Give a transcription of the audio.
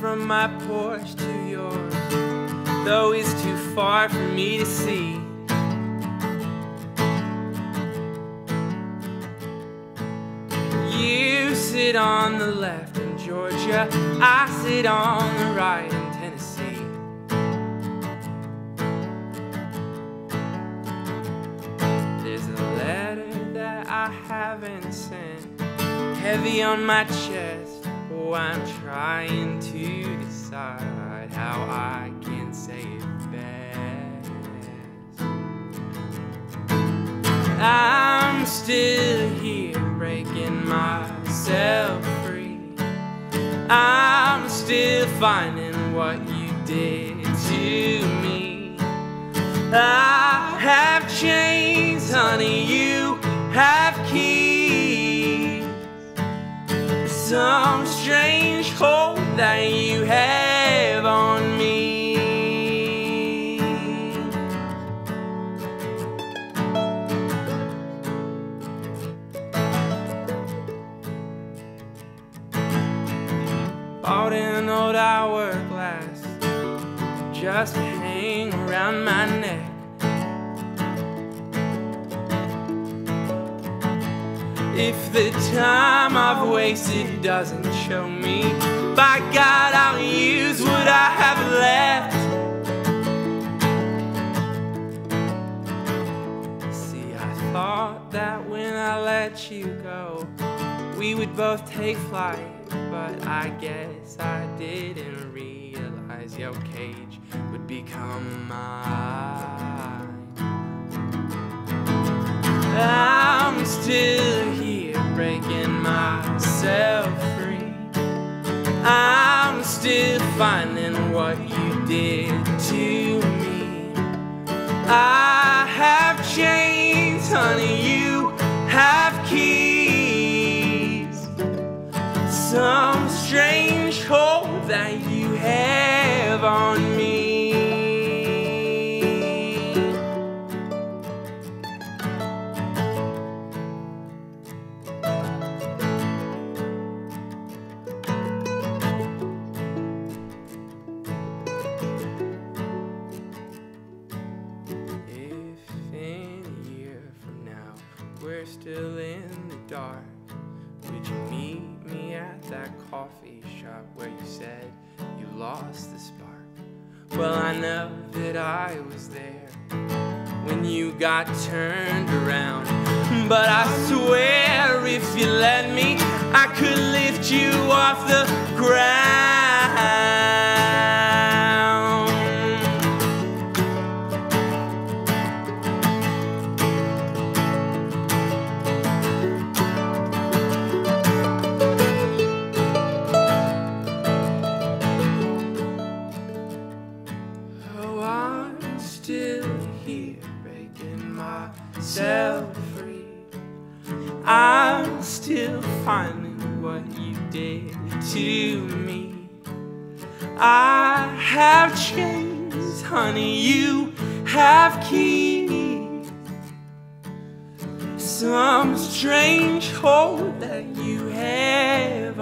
from my porch to yours, though it's too far for me to see. You sit on the left in Georgia, I sit on the right in Tennessee. There's a letter that I haven't sent, heavy on my chest. Oh, I'm trying to decide how I can say it best. I'm still here breaking myself free. I'm still finding what you did to me. I have chains, honey, you have keys. Some strange hold that you have on me. Bought an old hourglass just hang around my neck. If the time I've wasted doesn't show me, by God, I'll use what I have left. See, I thought that when I let you go, we would both take flight, but I guess I didn't realize your cage would become mine. Finding what you did to me. I have chains, honey, you have keys. Some strange hold that you have on we're still in the dark, would you meet me at that coffee shop where you said you lost the spark? Well, I know that I was there when you got turned around. But I swear if you let me, I could lift you off the ground. Myself free. I'm still finding what you did to me. I have chains, honey, you have keys. Some strange hold that you have